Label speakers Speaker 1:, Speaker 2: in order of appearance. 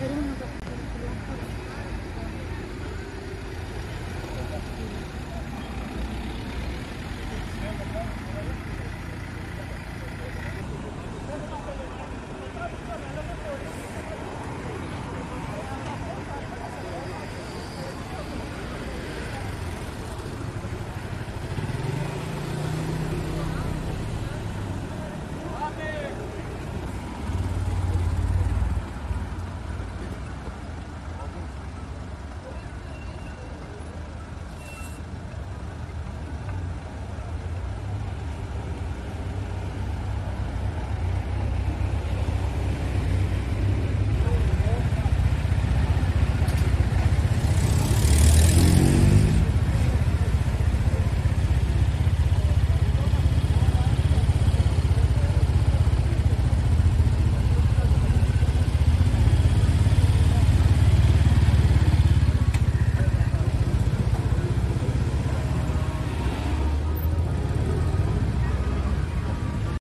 Speaker 1: 내려오는 거.